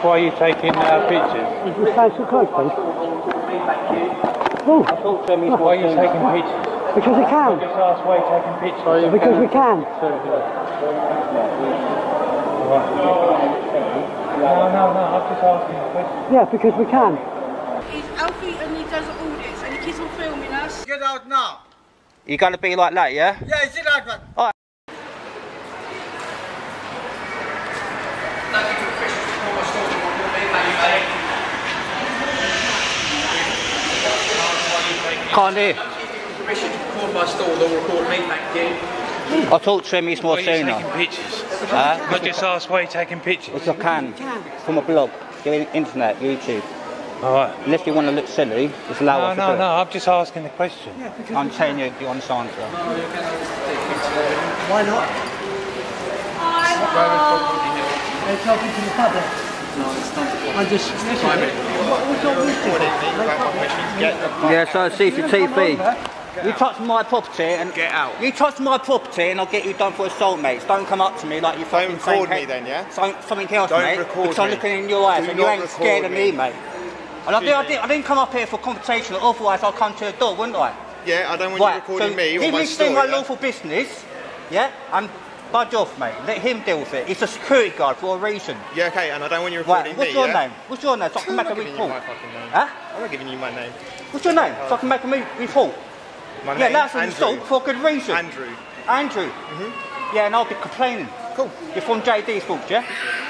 Why are you taking uh, pictures? Would you stand so close, please? Oh, Why are you taking pictures? because we can. Just ask why you're taking pictures. Because we can. No, no, no, I'm just asking a question. Yeah, because we can. He's Alfie and he does audits and he keeps on filming us. Get out now. You gonna be like that, yeah? Yeah, sit out, man. Can't hear. Permission to record my stall, they'll record me, thank you. I'll talk to him he's more Why are you sooner. taking pictures? Huh? I just asked why you're taking pictures. Which I can. From a blog, the internet, YouTube. Alright. Unless you want to look silly, just allow No, us to no, do it. no, I'm just asking the question. I'm telling you the honest answer. Why not? They're talking to the public. I just. What, what's all this thing? Yeah, so CCTV. You touch my property and Get out. You touch my property and I'll get you done for assault, mates. Don't come up to me like you fucking Don't record me then, yeah? Some, something else, Don't mate. record because I'm looking in your eyes Do and you ain't scared of me, me. mate. And I, did, I, did, I didn't come up here for confrontation, otherwise I'll come to the door, wouldn't I? Yeah, I don't want you recording so me my me store. do my yeah? lawful business, yeah, and budge off, mate. Let him deal with it. He's a security guard for a reason. Yeah, okay, and I don't want you Right, recording what's me. your yeah? name? What's your name? So I can I'm make a not giving you report. Huh? I'm not giving you my name. What's your name? So I can make a me- report. My Yeah, name, that's an Andrew. assault for a good reason. Andrew. Andrew. Mm-hmm. Yeah, and I'll be complaining. Cool. You're from JD Sports, yeah?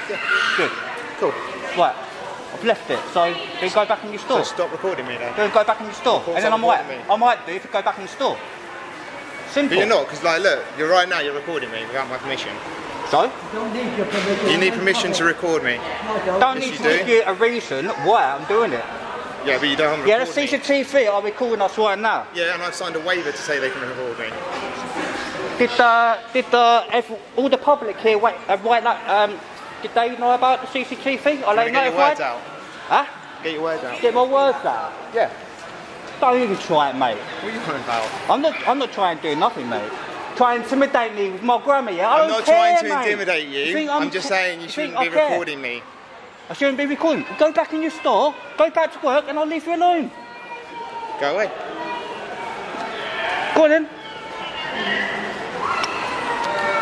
Yeah. Good. Cool. Right. I've left it. So then go back in your store. So stop recording me then. Then go back in your store. And then I I'm might, me. I might do if you go back in the store. Simple. But you're not, because like, look, you're right now. You're recording me without my permission. So? Don't need your permission. You need permission to record me. No, I don't. Don't Yes, need you to do. give you a reason why I'm doing it. Yeah, but you don't Have Yeah, the record me. CCTV are recording us right now. Yeah, and I've signed a waiver to say they can record me. Did uh, did uh, ev- all the public here wait, uh, wait like, um, did they know about the CCTV? Are they Can I get your notified? words out? Huh? Get your words out. Get my words out. Yeah. Don't even try it, mate. What are you on about? I'm not. I'm not trying to do nothing, mate. Try and intimidate me with my grandma, yeah? I I'm don't not care, trying to mate. intimidate you. think I'm, just saying you shouldn't be recording me. I shouldn't be recording. Go back in your store. Go back to work, and I'll leave you alone. Go away. Go on then.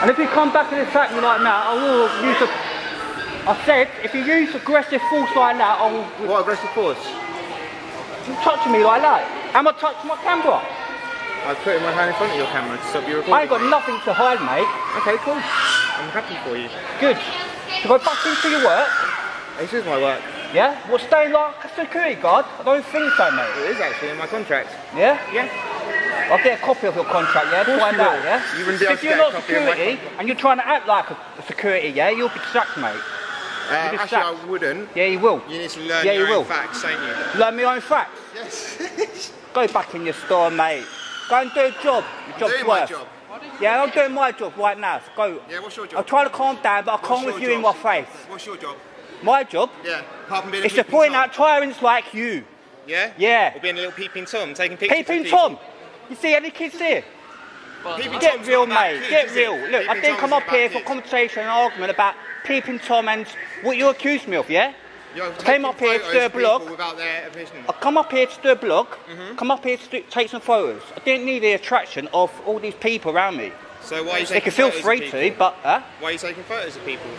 And if you come back and attack me like that, I will use a. I said, if you use aggressive force like that, I will. What aggressive force? You touching me like that? Am I touching my camera? I put my hand in front of your camera to stop you recording. I ain't got nothing to hide, mate. Okay, cool. I'm happy for you. Good. So I back into your work. This is my work. Yeah? Well, stay like a security guard. I don't think so, mate. It is actually in my contract. Yeah? Yeah. I'll get a copy of your contract, yeah? course Find you out, yeah? You wouldn't be able if to you're get a not copy security and you're trying to act like a, a security, yeah, you'll be sacked, mate. Uh, actually. I wouldn't. Yeah, you will. You need to learn Yeah, your you own will. facts, don't you? Learn my own facts. Yes. Go back in your store, mate. Go and do a job. Your I'm job's doing my job. Yeah, I'm doing my job right now. So go. Yeah, what's your job? I'm trying to calm down, but I can't with you in my face. What's your job? My job Yeah, apart from being a to point out tyrants like you. Yeah? Yeah. Or being a little peeping Tom, taking pictures Peeping. Tom. You see any kids here? Get real, mate. kids, Get real. it? Look, I Peeping didn't come up here for conversation and argument about peeping Tom and what you accused me of, yeah? You're Came up here to do a blog. Without their permission. I come up here to do a blog, Mm-hmm. come up here to do, take some photos. I didn't need the attraction of all these people around me. So why are you They taking can feel free to, but uh, Why are you taking photos of people?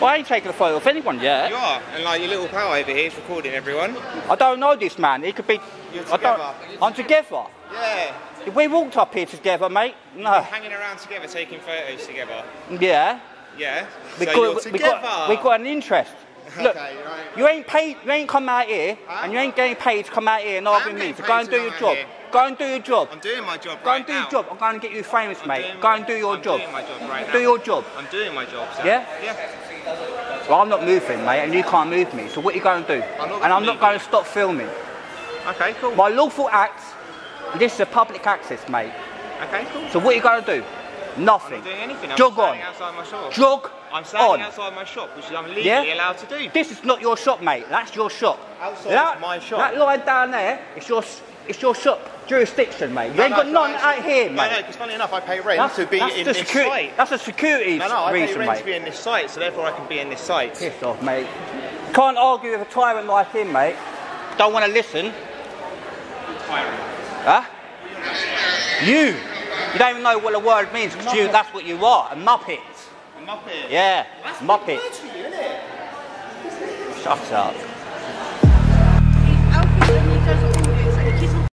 Well, I ain't taking a photo of anyone yet. You are, and like your little pal over here is recording everyone. I don't know this man. He could be. You're I don't. together. I'm together. Yeah, we walked up here together, mate. No. hanging around together, taking photos together. Yeah. Yeah. We so got, you're we together. got, we got an interest. Look, Okay, right. you ain't paid. You ain't come out here, and you ain't getting paid to come out here and argue with me. So go and do your job. here. Go and do your job. I'm doing my job Go right and do now. your job. I'm going to get you famous, I'm mate. Go and do your I'm job. doing my job right Do now. your job. I'm doing my job, sir. Yeah? Yeah. Well, I'm not moving, mate, and you can't move me. So what you going to do? I'm and I'm not going to stop filming. Okay, cool. My lawful act. This is a public access, mate. Okay, cool. So what you going to do? I'm Nothing. not doing anything. I'm Jog on. outside my shop. Jog I'm standing on. outside my shop, which I'm legally Yeah? allowed to do. This is not your shop, mate. That's your shop. Outside that, my shop. That line down there, it's your, it's your shop jurisdiction, mate. You no, ain't no, got none actually, out here, mate. No, no, because funny enough, I pay rent that's, to be in this secu- site. That's a security no, no, reason, I pay rent mate. to be in this site, so therefore I can be in this site. Piss off, mate. Can't argue with a tyrant like him, mate. Don't want to listen. Tyrant. Huh? You. You don't even know what the word means because you, that's what you are, a muppet. A muppet? Yeah, that's muppet. Shut up.